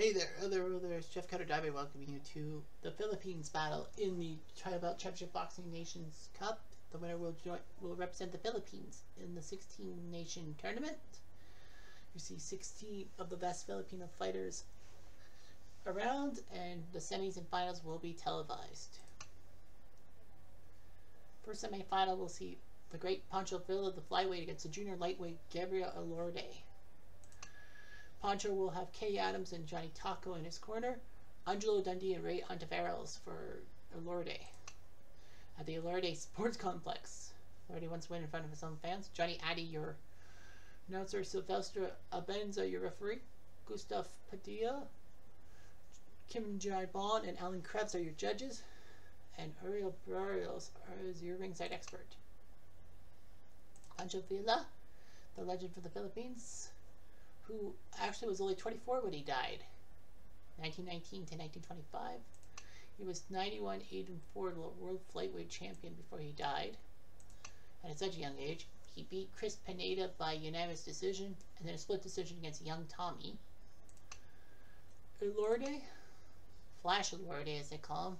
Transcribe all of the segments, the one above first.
Hey there, other there's oh Jeff Cutter Dive welcoming you to the Philippines battle in the Title Bout Championship Boxing Nations Cup. The winner will join will represent the Philippines in the 16 nation tournament. You see 16 of the best Filipino fighters around, and the semis and finals will be televised. First semi-final, we'll see the great Pancho Villa, the flyweight, against the junior lightweight Gabriel Elorde. Pancho will have Kay Adams and Johnny Taco in his corner, Angelo Dundee and Ray Hontiveros for Elorde. At the Elorde Sports Complex, wants to win in front of his own fans. Johnny Addy, your announcer, Sylvester Abenza, your referee, Gustav Padilla, Kim Jai Bond, and Alan Krebs are your judges, and Ariel Barrios is your ringside expert. Pancho Villa, the legend for the Philippines, who actually was only 24 when he died, 1919 to 1925. He was 91, 8, and 4 world flyweight champion before he died. At such a young age, he beat Chris Pineda by unanimous decision, and then a split decision against Young Tommy. Elorde, Flash Elorde as they call him,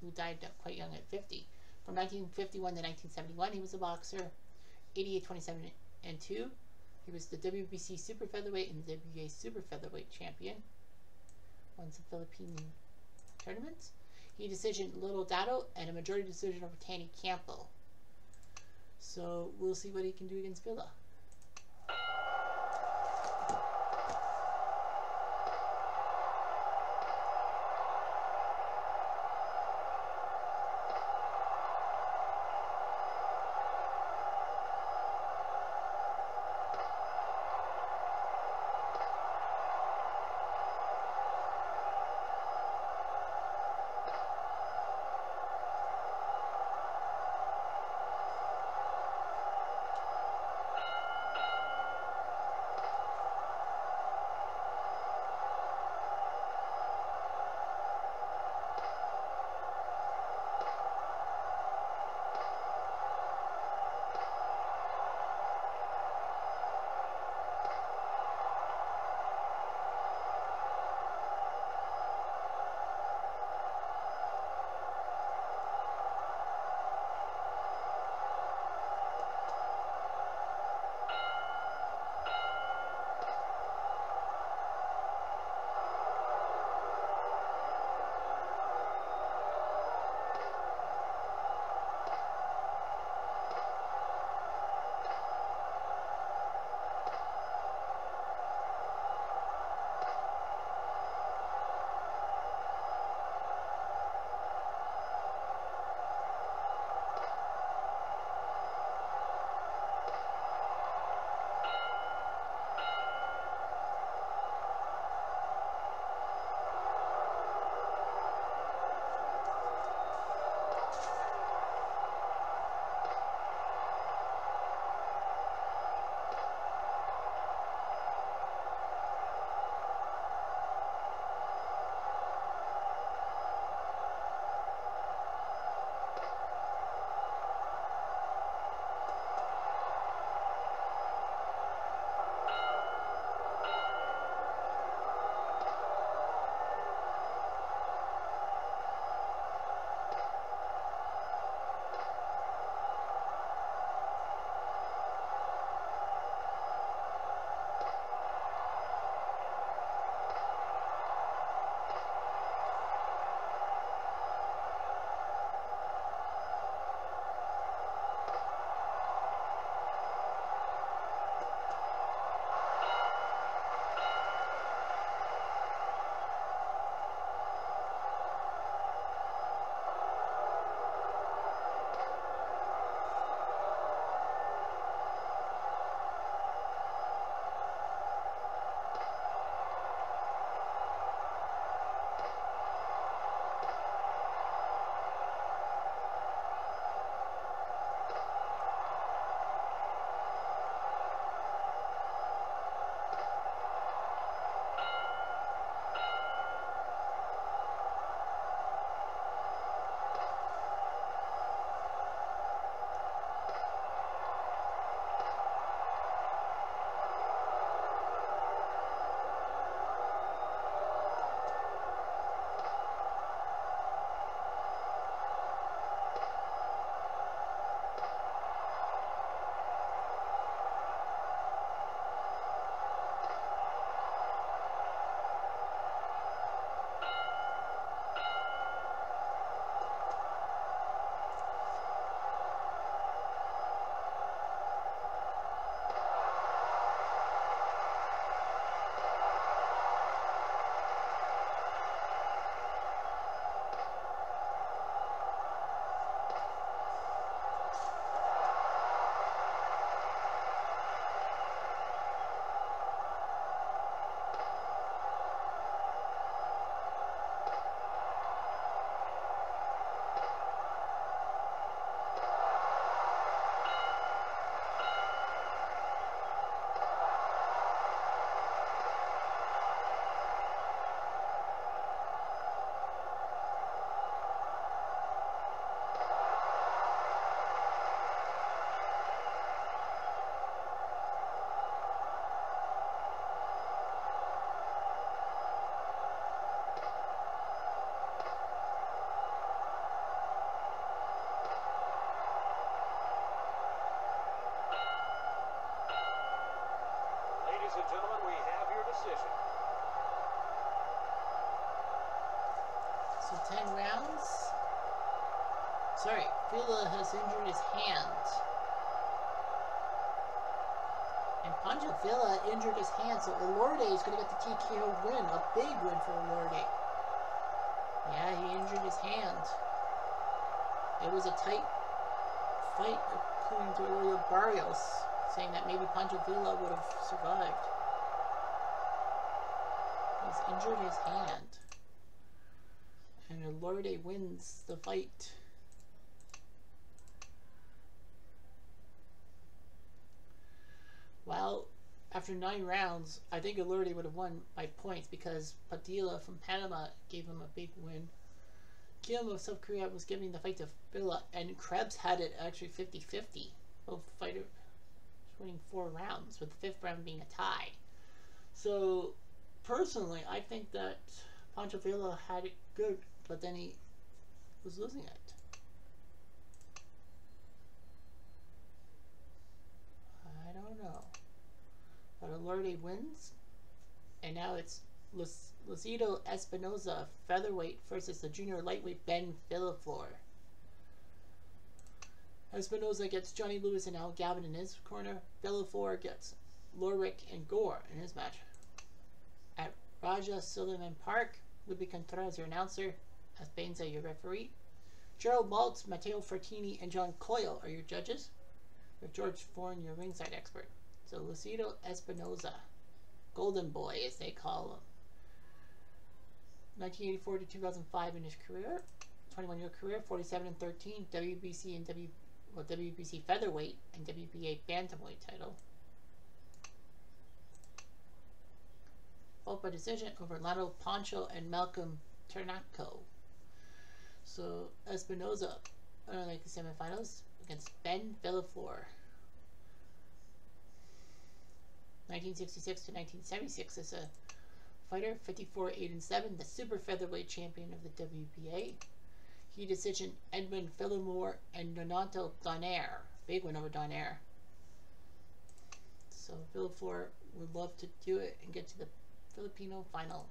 who died quite young at 50. From 1951 to 1971, he was a boxer, 88, 27, and 2. He was the WBC Super Featherweight and WBA Super Featherweight champion. Won some Philippine tournaments. He decisioned Little Dado and a majority decision over Tanny Campbell. So we'll see what he can do against Villa. And gentlemen, we have your decision. So 10 rounds. Sorry, Fila has injured his hand. And Pancho Villa injured his hand, so Elorde is going to get the TKO win. A big win for Elorde. Yeah, he injured his hand. It was a tight fight, according to Elio Barrios, saying that maybe Pancho Villa would have survived. He's injured his hand. And Elorde wins the fight. Well, after nine rounds, I think Elorde would have won by points because Padilla from Panama gave him a big win. Kim of South Korea was giving the fight to Villa, and Krebs had it actually 50 50. Both fighters winning four rounds, with the fifth round being a tie. So, personally, I think that Pancho Villa had it good, but then he was losing it. I don't know. But Elorde wins, and now it's Lucido Espinoza, featherweight, versus the junior lightweight Ben Villaflor. Espinoza gets Johnny Lewis and Al Gavin in his corner. Villaflor gets Lorick and Gore in his match. At Raja Suleiman Park, Luby Contreras your announcer, Aspenza your referee. Gerald Maltz, Matteo Fertini, and John Coyle are your judges, with George Foreign your ringside expert. So Lucido Espinoza, Golden Boy as they call him. 1984 to 2005 in his career, 21 year career, 47 and 13, WBC and W, well, WBC featherweight and WBA bantamweight title. Both by decision over Lando Poncho and Malcolm Ternaco. So Espinoza, unlike the semifinals, against Ben Villaflor. 1966 to 1976 as a fighter, 54, 8, and 7, the super featherweight champion of the WBA. He decision Edmund Villamore and Donato Donaire. Big win over Donaire. So Villaflor would love to do it and get to the Filipino final.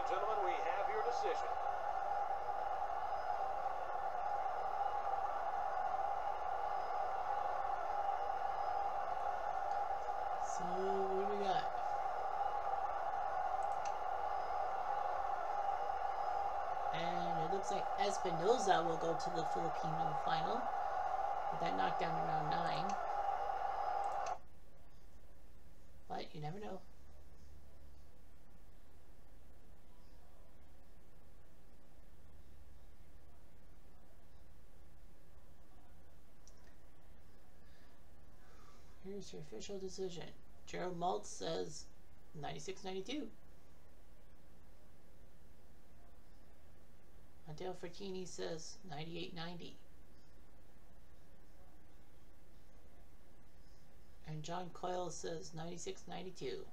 And gentlemen, we have your decision. So what do we got? And it looks like Espinoza will go to the Filipino final. With that knockdown in round nine. But you never know. Your official decision. Gerald Maltz says 96-92. Adele Fertini says 98-90. And John Coyle says 96-92.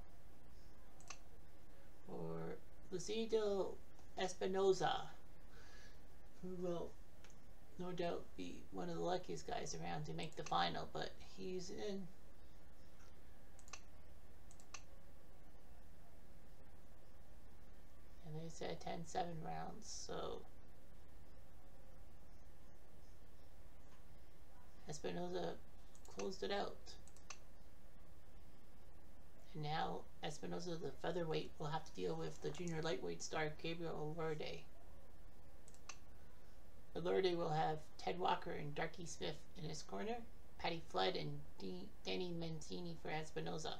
For Lucido Espinoza, who will no doubt be one of the luckiest guys around to make the final, but he's in and they said 10-7 rounds, so Espinoza uh, closed it out. And now Espinoza, uh, the featherweight, will have to deal with the junior lightweight star Gabriel Elorde. Elorde will have Ted Walker and Darky Smith in his corner, Patty Flood and D Danny Mancini for Espinoza.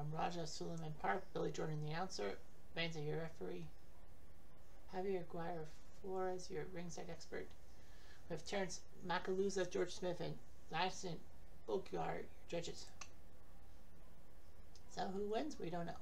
From Raja Suleiman Park, Billy Jordan the announcer, Vanza your referee, Javier Aguirre Flores your ringside expert, with Terrence Macaluza, George Smith, and Lassen Bogyar your judges. So who wins? We don't know.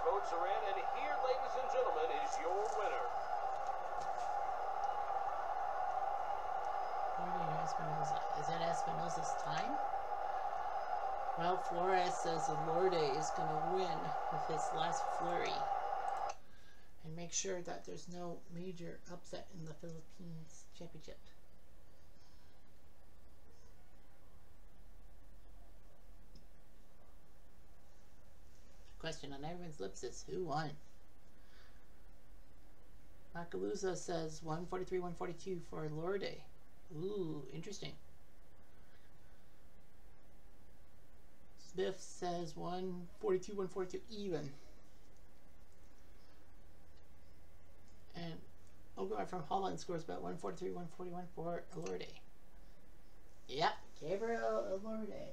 Votes are in, and here, ladies and gentlemen, is your winner. Is it Espinosa's time? Well, Flores says Elorde is going to win with his last flurry. And make sure that there's no major upset in the Philippines Championship. Question on everyone's lips is who won? Macalusa says 143, 142 for Lorde. Ooh, interesting. Smith says 142, 142 even. And Ogre from Holland scores about 143, 141 for Elorde. Yep, Gabriel Elorde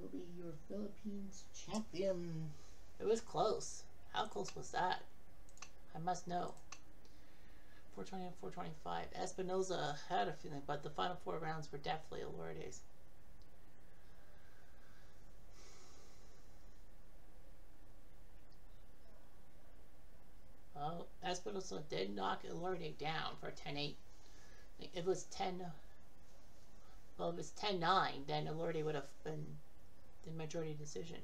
will be your Philippines champion. It was close. How close was that? I must know. 420 and 425. Espinoza had a feeling, but the final four rounds were definitely Elorde's. Well, Espinosa did knock Elorde down for 10-8. If it was 10... Well, if it was 10-9, then Elorde would have been the majority decision.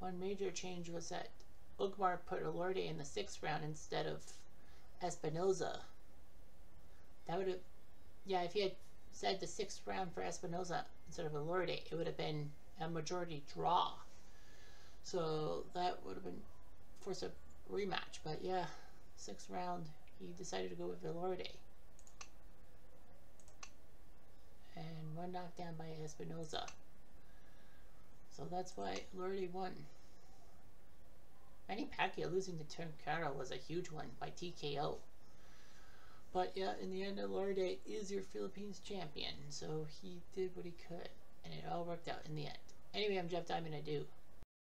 One major change was that Ugmar put Elorde in the sixth round instead of Espinoza. That would have, yeah, if he had said the sixth round for Espinoza instead of Elorde, it would have been a majority draw. So that would have been forced a rematch. But yeah, sixth round, he decided to go with Elorde. And one knockdown by Espinoza. So that's why Elorde won. Manny Pacquiao losing to Tuncaro was a huge one by TKO. But yeah, in the end, Elorde is your Philippines champion. So he did what he could. And it all worked out in the end. Anyway, I'm Jeff Diamond. I do.